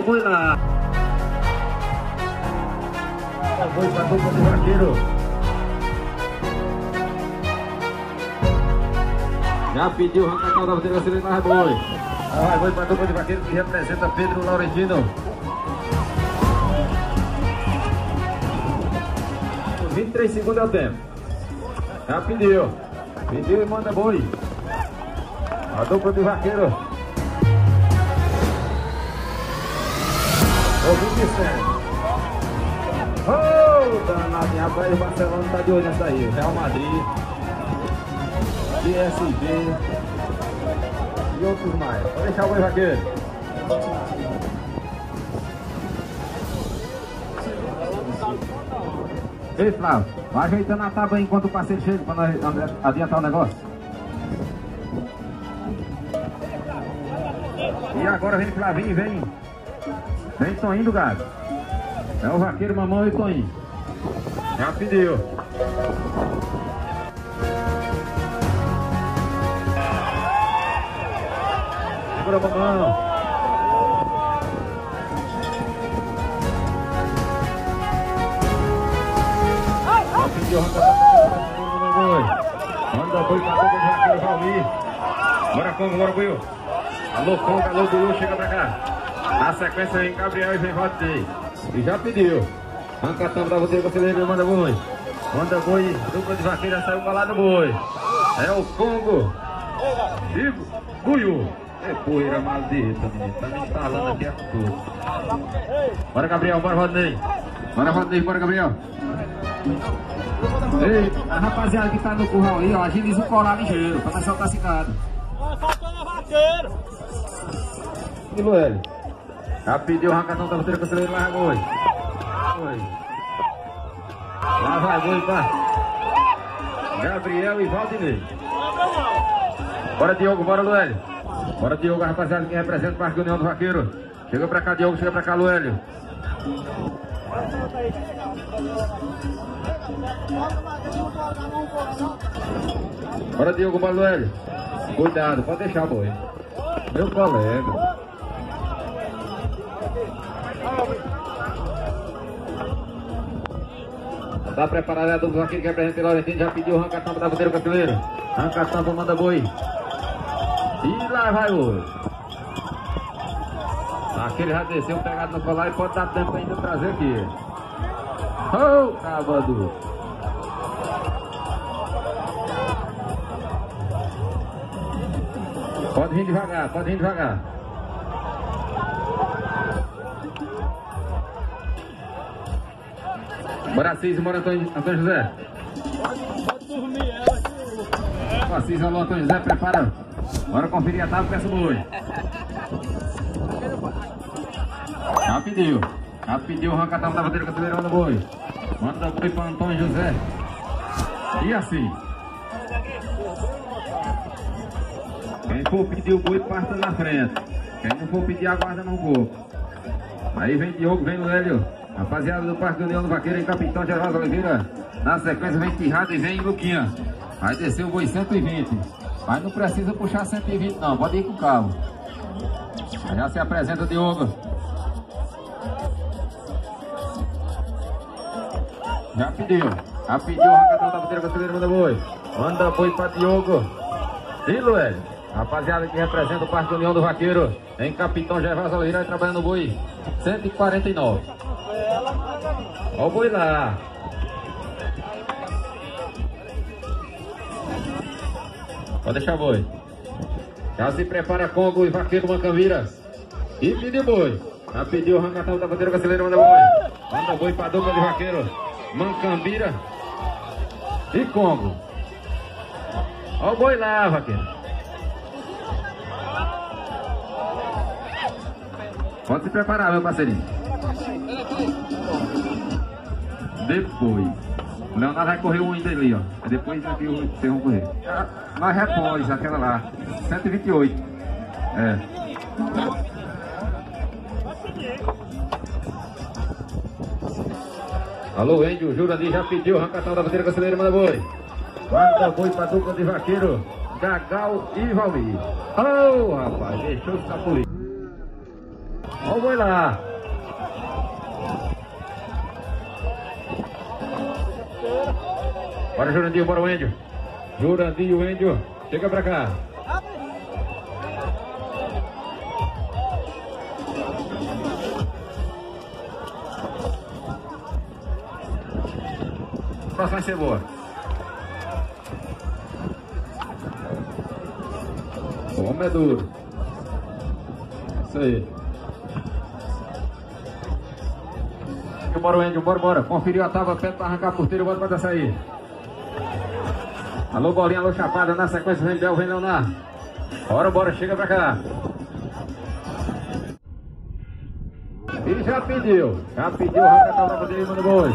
Boi lá. Boi pra dupla do vaqueiro. Já pediu o arrancadão da bandeira brasileira, vai boi. Vai boi pra dupla de vaqueiro que representa Pedro Laurentino. 23 segundos é o tempo. Já pediu. Pediu e manda boi. A dupla de vaqueiro. O 27. Oh, danadinha, rapaz, o Barcelona tá de olho nessa aí. Real Madrid. PSG. E outros mais. Pode deixar o boi vaqueiro. Ei, Flávio, vai ajeitando a tábua enquanto o parceiro chega para nós adiantar o negócio. E agora vem Flavinho, vem. Vem Toninho do. É o vaqueiro, mamão e Toninho. Já pediu. Segura mamão. Manda boi pra boca de vaqueiro Valmir. Bora Congo, bora Buiu. Alô Congo, alô Buiu, chega pra cá. Na sequência vem Gabriel e vem Valdir. E já pediu. Arranca a tampa da bandeira, você lembra, manda boi. Manda boi, dupla de vaqueira, saiu pra lá do boi. É o Congo. E Buiu. É poeira maldita, menino. Tá me instalando aqui a tudo. Bora Gabriel, bora Rodney. Bora Rodney, bora Gabriel. Ei, a rapaziada que tá no curral aí, ó, agiliza o colar ligeiro, pra não soltar cicado. Vai faltando a vaqueiro. E Luélio? Já pediu o arrancadão da bandeira conselheiro, lá. Foi. Lá vai boi pra Gabriel e Valdinei. Bora Diogo, bora Luélio. Bora Diogo, rapaziada que representa o Parque União do Vaqueiro. Chega pra cá Diogo, chega pra cá Luélio. Bora Diogo, bora Luélio. Cuidado, pode deixar boi. Meu colega. Tá preparado a dupla aqui que representa o Laurentino. Já pediu o arranca-tampa da bandeira brasileira. Arranca-tampa, manda boi. E lá vai boi. Aquele já desceu pegado no colar e pode dar tempo ainda trazer aqui. Oh, sábado. Pode vir devagar, pode vir devagar. Bora Assis, bora Antônio, José. Pode dormir ela. Assis, alô Antônio José, prepara. Bora conferir a tábua com essa boi. Já pediu. Já pediu arranca a tábua da bandeira brasileira do boi. Manda boi para Antônio José. E assim. Quem for pedir o boi, passa na frente. Quem não for pedir, aguarda no pouco. Aí vem Diogo, vem o Hélio. Rapaziada do Parque Leão do Vaqueiro em Capitão Geraldo Oliveira. Na sequência vem Tirrada e vem Luquinha. Vai descer o boi 120. Mas não precisa puxar 120 não, pode ir com calma. Aí já se apresenta o Diogo. Já pediu. Já pediu o arrancadão da bandeira brasileira, manda boi. Manda boi pra Diogo. E Luélio. Rapaziada que representa o Parque União do Vaqueiro. Em Capitão Gervásio Oliveira trabalhando no boi. 149. Olha o boi lá. Pode deixar boi. Já se prepara Congo e Vaqueiro Mancamira. E pediu boi. Já pediu o arrancatão da bandeira brasileira, manda boi. Manda boi pra dupla de vaqueiro. Mancambira e Congo. Olha o boi lá, vaqueiro. Pode se preparar, meu parceirinho. Depois. O Leonardo vai correr um ainda ali, ó. Depois aqui vocês vão correr. Ah, Nós repós aquela lá. 128. É. Alô, Índio, Jurandir já pediu o arrancatão da bandeira brasileira, manda boi. Manda boi pra dupla de vaqueiro, Gagal e Valmir. Ô, oh, rapaz, deixou escapulir. Ó o boi lá. Bora, Jurandir, bora o Índio. Jurandir e o Índio. Chega pra cá. Próxima vai ser boa. O homem é duro. Isso aí. Bora o bora, bora. Conferiu a tábua, pé pra arrancar a porteira, bora pra sair. Alô, bolinha, alô, chapada, na sequência, vem Bel, vem Leonardo. Bora, bora, chega pra cá. Ele já pediu, já pediu, arranca a tábua dele, manda boi.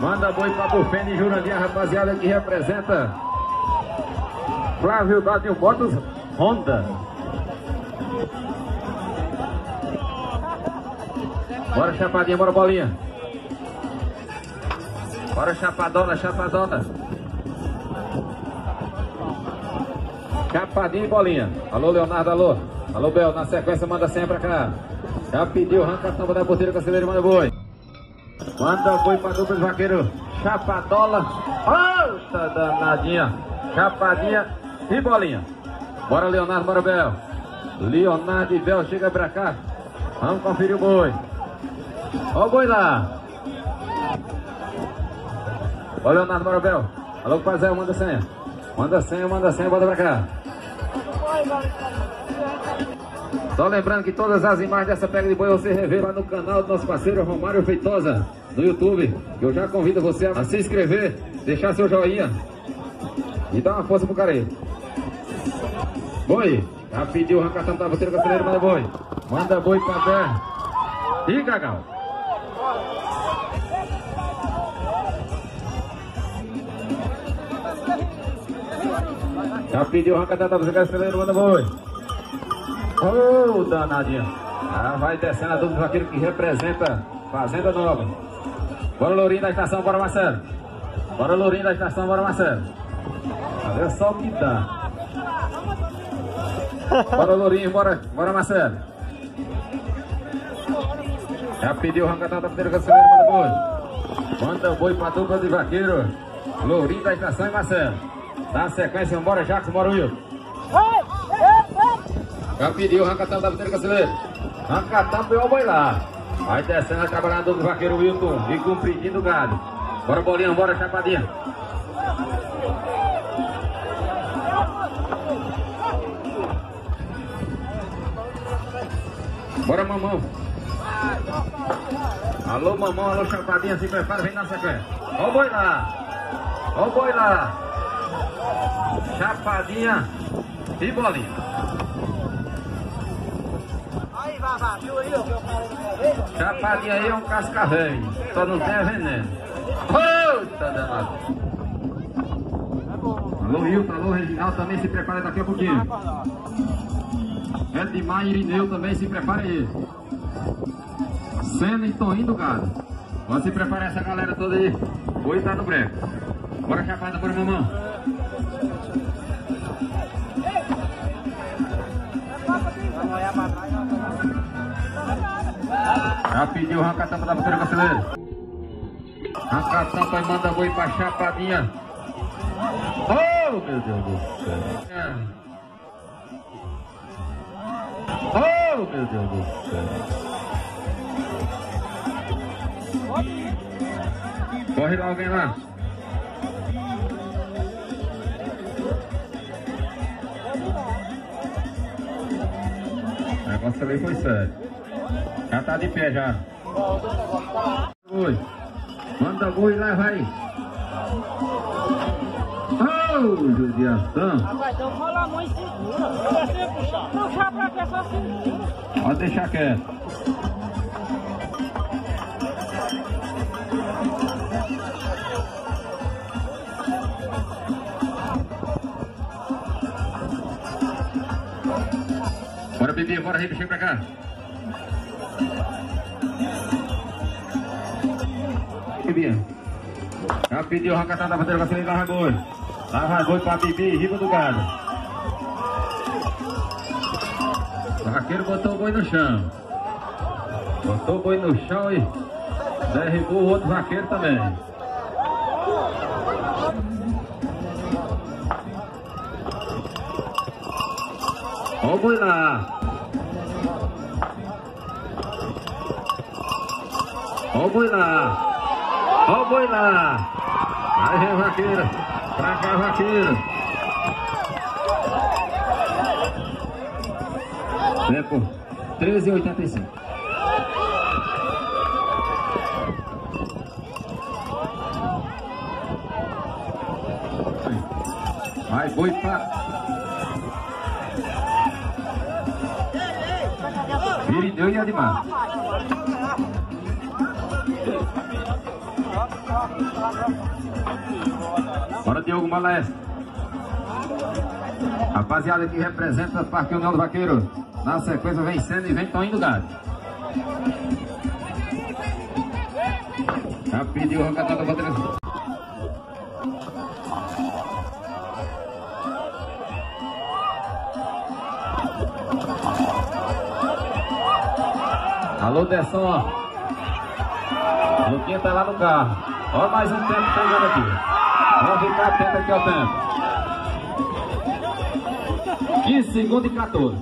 Manda boi pra Bufene e Jurandir, a rapaziada que representa Flávio Dadil Motos Honda. Bora, chapadinha, bora, bolinha. Bora, chapadona, chapadona. Chapadinha e bolinha. Alô, Leonardo, alô. Alô, Bel, na sequência, manda senha pra cá. Já pediu, arranca a tampa da porteira com acelera e manda boi. Manda boi pra dupla de vaqueiro. Chapadola. Alta danadinha. Chapadinha e bolinha. Bora, Leonardo, bora, Bel. Leonardo e Bel, chega pra cá. Vamos conferir o boi. Ó o boi lá. Ó, Leonardo, bora, Bel. Alô, Pazé, manda senha. Manda senha, manda senha, bota pra cá. Só lembrando que todas as imagens dessa pega de boi você revê lá no canal do nosso parceiro Romário Feitosa no YouTube. Eu já convido você a se inscrever, deixar seu joinha e dar uma força pro cara aí. Boi, já pediu o rancatão da bateria com a manda boi. Manda boi pra pé. E Gagal. Já pediu o rancatão da bateria com a manda boi. Ô, oh, danadinha. Ah, vai descendo a do vaqueiro que representa Fazenda Nova. Bora, Lourinho da estação, bora, Marcelo. Bora, Lourinho da estação, bora, Marcelo. Olha só o que dá. Bora, Lourinho, bora, bora, Marcelo. Já pediu o rancatão da primeira canceleira, manda boi. Manda boi pra dupla de vaqueiro. Lourinho da estação e Marcelo. Dá sequência, bora, Jacques, bora, Will. Já pediu o rancatão da bandeira brasileira. Rancatão foi o lá. Vai descendo a trabalhador do vaqueiro Wilton e cumpridinho do gado. Bora bolinha, bora chapadinha. Bora mamão. Alô mamão, alô chapadinha, se prepara, vem na sequência. Ó o boi lá. Ó o boi lá. Chapadinha e bolinha. Chapadinha aí é um cascavel, só não tem veneno. Puta danado. Alô Hilton, alô Reginaldo também se prepara daqui a pouquinho. Edmar e Irineu também se prepara aí. Senna e Toninho do Gado. Vamos se preparar essa galera toda aí. Oi, tá no breco. Bora chapada, bora mamão. Já pediu arranca a tampa da bandeira brasileira. Arranca a tampa e manda boi pra chapadinha. Oh, meu Deus do céu. Oh, meu Deus do céu. Corre lá alguém lá. O negócio ali foi sério. Já tá de pé já. Oi. Manda boi lá, vai. Oh, judiação. Rapaz, então fala a mãe segura. Vai ser puxar. Puxar pra cá só segura. Pode deixar quieto. Bora, bebê, bora, Ribe, chega pra cá. Bibia. Já pediu o racatá da bandeira com a Lava Goi. Lava Goi pra Bibi, riba do gado. O raqueiro botou o boi no chão. Botou o boi no chão e derrubou o outro vaqueiro também. Ó o boi lá. Ó o boi lá. Ó o boi lá. Aí vem o vaqueiro. Pra cá, vaqueiro. Tempo 13,85. Vai, boi pra. Virideu e Admar. Bora, Diogo Malés. Rapaziada que representa o Parque União do Vaqueiro. Na sequência vem sendo e vem Toninho do Gado. Já pediu o da bateria. Alô, Desson. Luquinha tá lá no carro. Olha mais um tempo pegando aqui. Vamos ficar atento aqui ao tempo. 15 segundos e 14.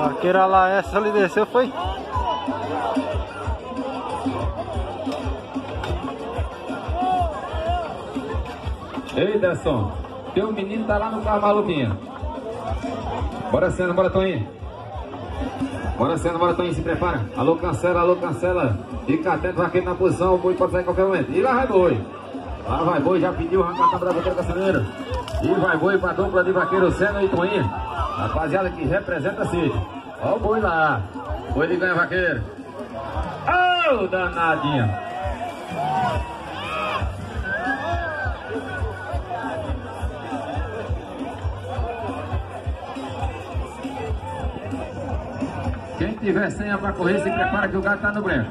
Arqueira lá, essa ali desceu foi. Ei, Desson. Teu menino tá lá no carro maluquinho. Bora sendo, bora Toninho. Bora sendo, bora Toninho, se prepara. Alô, cancela, alô, cancela. Fica atento, vaqueiro na posição, o boi pode sair a qualquer momento. E lá vai boi. Lá vai boi, já pediu arrancar a câmera da caçaneiro. E vai boi pra dupla de vaqueiro Senna e Toninho. Rapaziada que representa a sítio. Ó o boi lá. Boi de ganha vaqueiro. Ô, oh, danadinha. tiver senha para correr, se prepara que o gato está no branco.